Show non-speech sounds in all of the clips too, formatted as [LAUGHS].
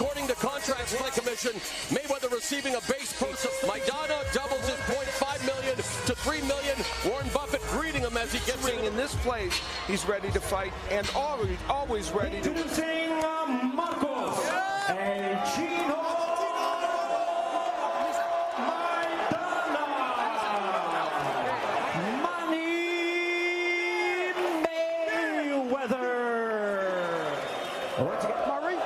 according to Contracts Play Commission, Mayweather receiving a base purse of Maidana doubles his .5 million to 3 million. Warren Buffett greeting him as he gets ring in this place. He's ready to fight and always, always ready to. Introducing Marcos El Chino Maidana. Money Mayweather. Once again, Murray.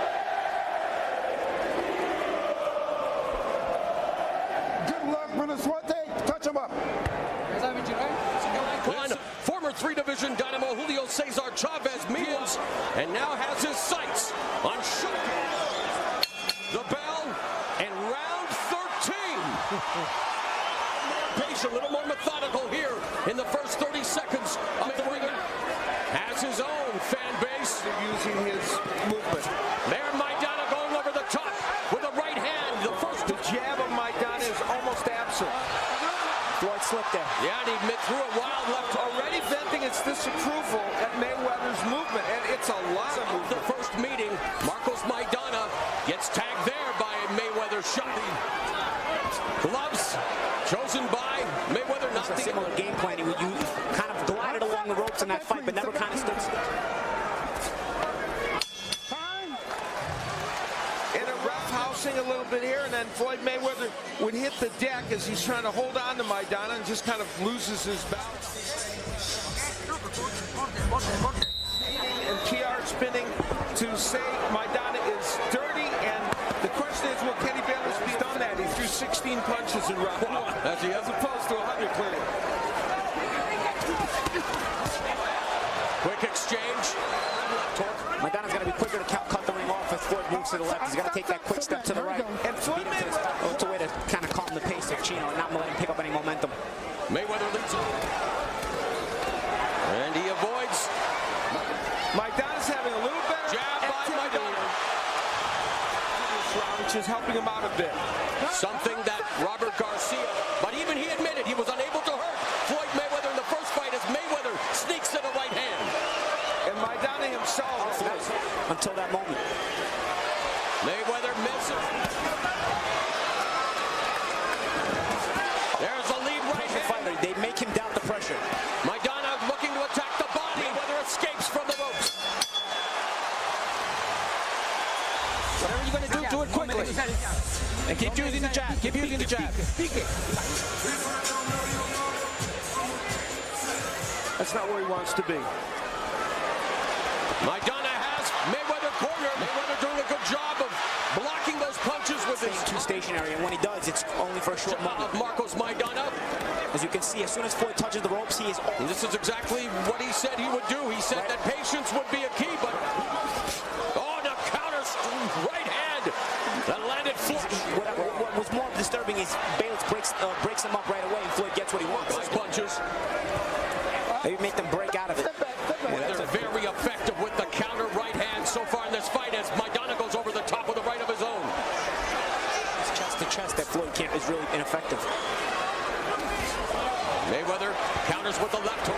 Good luck, Minnesota. Touch him up. One, former three-division Dynamo Julio Cesar Chavez meals and now has his sights on shooting the bell and round 13. Pace a little more methodical here in the first 30 seconds of the ring. Has his own fan base. using his movement. There, Maidana going over the top with a right hand. The first The jab of Maidana is almost absent. Floyd slipped there. Yeah, and he met through a wild left Already venting its disapproval at Mayweather's movement, and it's a lot of of the movement. first meeting. Marcos Maidana gets tagged there by Mayweather shot. Gloves chosen by Mayweather, not It's a the similar game plan. You, you kind of glided along the ropes in that fight, but never kind of stood still. A rough housing a little bit here, and then Floyd Mayweather would hit the deck as he's trying to hold on to Maidana and just kind of loses his balance. And PR spinning to say Maidana 15 punches in round one, as, he, as opposed to 100 clearly. Quick exchange. Maidana's got to be quicker to count, cut the ring off as Floyd moves to the left. He's got to take that quick step to the right. And Floyd Mayweather. Oh, it's a way to kind of calm the pace of Chino and not let him pick up any momentum. Mayweather leads it. And he avoids. Maidana's having a little better. Jab by Maidana which is helping him out a bit. Something that Robert Garcia, but even he admitted he was unable to hurt Floyd Mayweather in the first fight as Mayweather sneaks in a right hand. And Maidana himself was Until that moment. Mayweather misses. There's a lead right The hand. fighter, they make him doubt the pressure. Maidana looking to attack the body. Mayweather escapes from the ropes. Whatever you're going to do, do it quickly. And keep using the jab. Keep using the jab. That's not where he wants to be. Maidana has Mayweather cornered. Mayweather doing a good job of blocking those punches with his Too stationary, and when he does, it's only for a short moment. of Marcos Maidana. As you can see, as soon as Floyd touches the ropes, he is. And this is exactly what he said he would do. He said that patience would be a key, but oh, the counter right hand that landed flush. What, what was more disturbing is Bayless breaks uh, breaks him up right away, and Floyd gets what he wants. Nice punches. Maybe make them break out of it. They're very effective with the counter right hand so far in this fight as Maidana goes over the top with the right of his own. It's chest to chest that Floyd can't is really ineffective. Mayweather counters with the left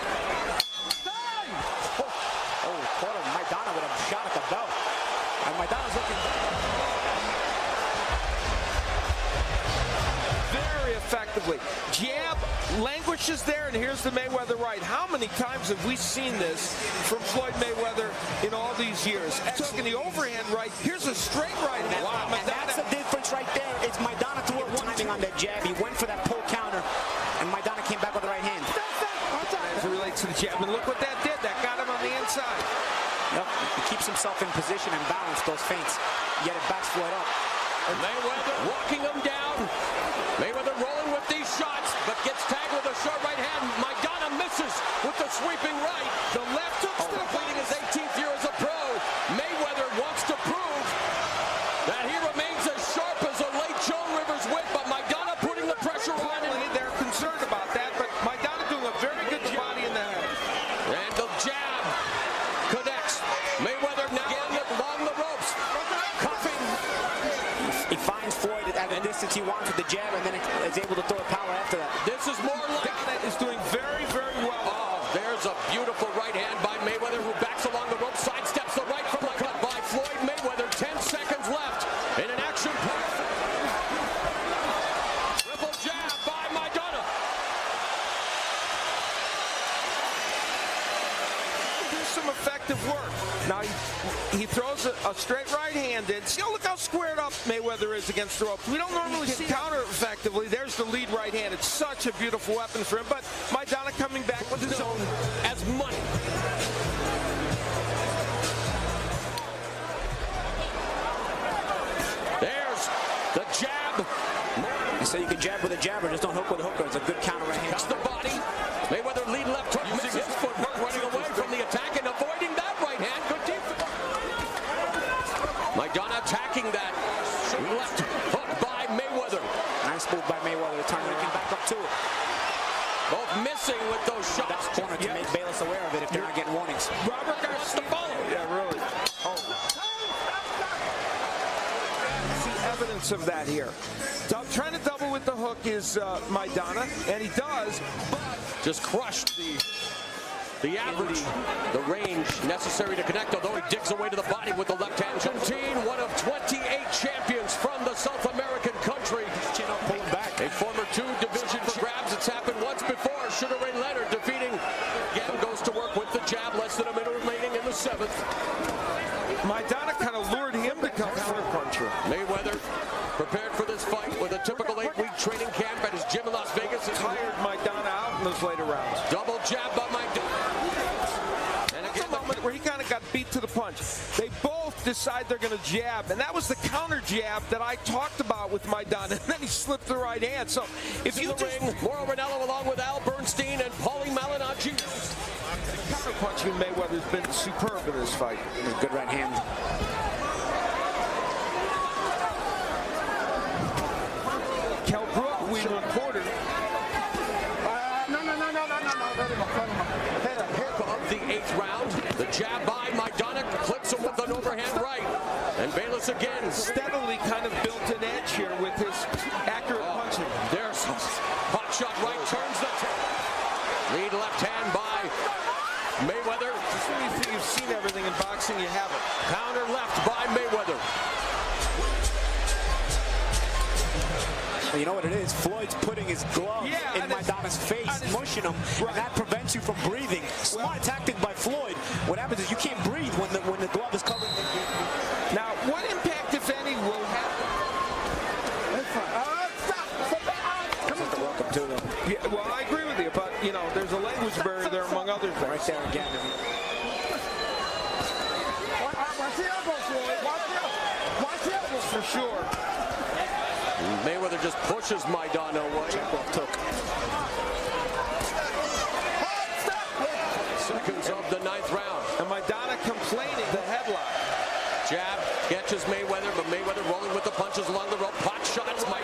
languishes there, and here's the Mayweather right. How many times have we seen this from Floyd Mayweather in all these years? Taking the overhand right. Here's a straight right hand. Wow. And that's the difference right there. It's Maidana threw a timing on that jab. He went for that pull counter, and Maidana came back with the right hand. As it relates to the jab, and look what that did. That got him on the inside. Yep. He keeps himself in position and balance those feints. Yet it backs Floyd up. And Mayweather walking him down. Mayweather rolling with these shots, but gets tagged with a short right hand. Maidana misses with the sweeping right. The left hook Oh, still completing his 18th year as a pro. Mayweather wants to prove that he remains as sharp as a late Joan Rivers whip, but Maidana putting the pressure on him. They're concerned about that, but Maidana doing a very good body in the head. And the jab connects. Mayweather now along the ropes. Cuffing. He finds Floyd at the distance he wants with the jab, and then is able to throw a power after that. This is more like Maidana is doing very, some effective work. Now he, he throws a, a straight right-handed. See, oh, look how squared up Mayweather is against the ropes. We don't normally see counter effectively. There's the lead right hand. It's Such a beautiful weapon for him. But Maidana coming back with his own as money. There's the jab. So say you can jab with a jabber, just don't hook with a hooker. It's a good counter right hand. That's the body. Mayweather lead left hook, using his footwork, running away from the attack. Missing with those shots. That's corner to make Bayless aware of it if they're not getting warnings. Robert Garcia. Yeah, really. Oh. See evidence of that here. So trying to double with the hook is uh, Maidana, and he does. Just crushed the the average, the range necessary to connect, although he digs away to the body with the left hand. Argentine, one of 28 champions from the South American country. Chin up, pulling back. A former two division for grabs. It's happened once before. Sugar Ray Leonard defeating. Again goes to work with the jab. Less than a minute remaining in the seventh. Maidana kind of lured him to come counter puncher. Mayweather prepared for this fight with a typical eight-week training camp at his gym in Las Vegas. It's Tired Maidana out in those later rounds. double jab by Maidana. And That's again, a moment where he kind of got beat to the punch. They both decide they're going to jab, and that was the counter jab that I talked about with Maidana, [LAUGHS] and then he slipped the right hand. So if you the just ring, Mauro Ranallo along with Al Bernstein and Paulie Malignaggi. counter punching Mayweather's been superb in this fight. Good right hand. Kel Brook, we reported, Uh, no, no, no, no, no, no, no. Very much, very much. Hit it, hit it. of the eighth round. The jab by Maidana clips him with an overhand right. And Bayless again. steadily kind of built an edge here with his accurate oh, punching. There's hot shot right, turns the lead left hand by Mayweather. Just you think you've seen everything in boxing, you haven't. Counter left by Mayweather. You know what it is? Floyd's putting his glove Yeah, in and it's- Maidana's face, and it's- mushing him, Right. and that prevents you from breathing. Smart tactic by Floyd. What happens is you can't breathe when the when the glove is covered. Now, what impact, if any, will have? It's fine. Uh, stop. Stop. Come on. Welcome to them. Yeah, well, I agree with you, but you know, there's a language barrier there among other things. Right there again. Watch watch the elbow, Floyd. Watch the elbow. Watch the elbow. For sure. Mayweather just pushes Maidana away. Took. Seconds of the ninth round. And Maidana complaining the headlock. Jab catches Mayweather, but Mayweather rolling with the punches along the rope. Pot shots up.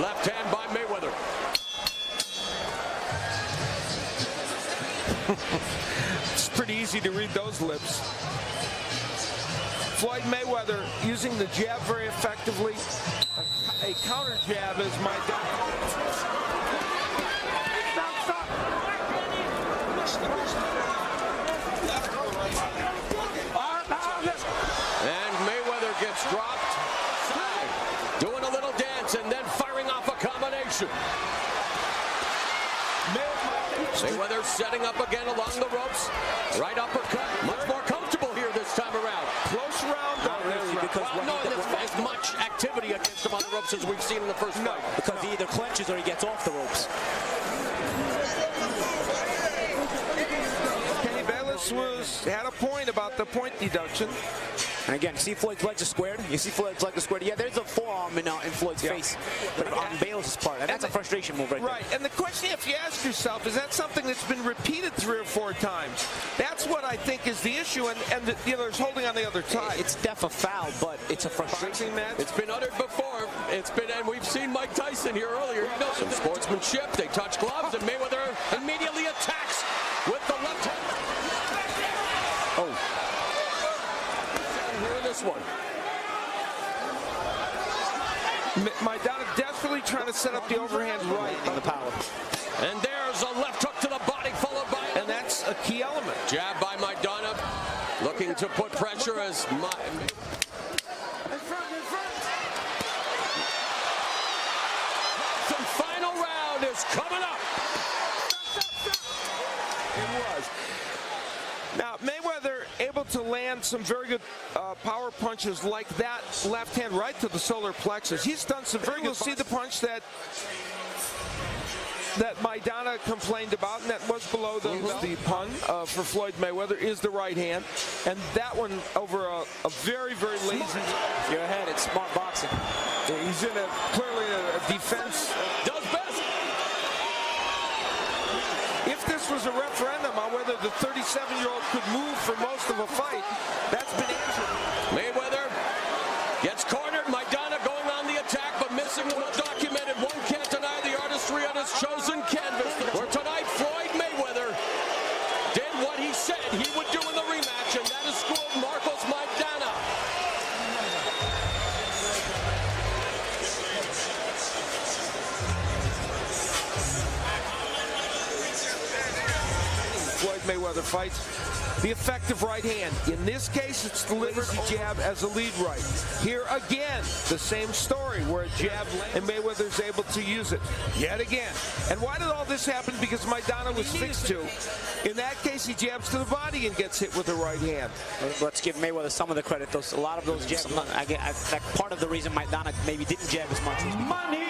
Left hand by Mayweather. [LAUGHS] It's pretty easy to read those lips. Floyd Mayweather using the jab very effectively. A, counter jab is my stop. Ah, ah, yes. And Mayweather gets dropped. Doing a little dance and then firing off a combination. Mayweather setting up again along the ropes. Right uppercut. Much more comfortable here this time around. Close round Not on this really, because Well, no, he- and as much activity against him on the ropes as we've seen in the first No. fight. because he either clenches or he gets off the ropes. Kenny Bayless was had a point about the point deduction. And again, see Floyd's legs are squared. You see Floyd's legs are squared. Yeah, there's a forearm in, uh, in Floyd's Yeah. face, but on Bayless' part, and that's a frustration move right, Right, and the question if you have to ask yourself is that something that's been repeated three or four times? That's what I think is the issue, and, and the, you know, there's holding on the other there. side. It's def a foul, but it's a frustration. match. It's been uttered before. It's been, and we've seen Mike Tyson here earlier. You know, some sportsmanship. They touch gloves, and Mayweather immediately attacks with the left hand. Oh, Here in this one. M- Maidana desperately trying to set up the overhand right, in the power. And there's a left hook to the body, followed by and that's a key element. jab by Maidana, looking to put pressure as my. In front, in front. The final round is coming up. It was. was. Now, Mayweather able to land some very good uh, power punches like that left hand right to the solar plexus. He's done some very good. You'll see the punch that that Maidana complained about, and that was below the, the pun uh, for Floyd Mayweather, is the right hand. And that one over a, a very, very lazy. You're ahead. It's smart boxing. He's in a clearly a defense. Does best. If this was a referendum on whether the 37-year-old could move for most of a fight, that's been answered. Mayweather fights. The effective right hand. In this case, it's the lazy jab as a lead right. Here again, the same story where a jab and Mayweather's able to use it yet again. And why did all this happen? Because Maidana was fixed to. In that case, he jabs to the body and gets hit with the right hand. Let's give Mayweather some of the credit. Those a lot of those jabs. I get I, that part of the reason Maidana maybe didn't jab as much. is Money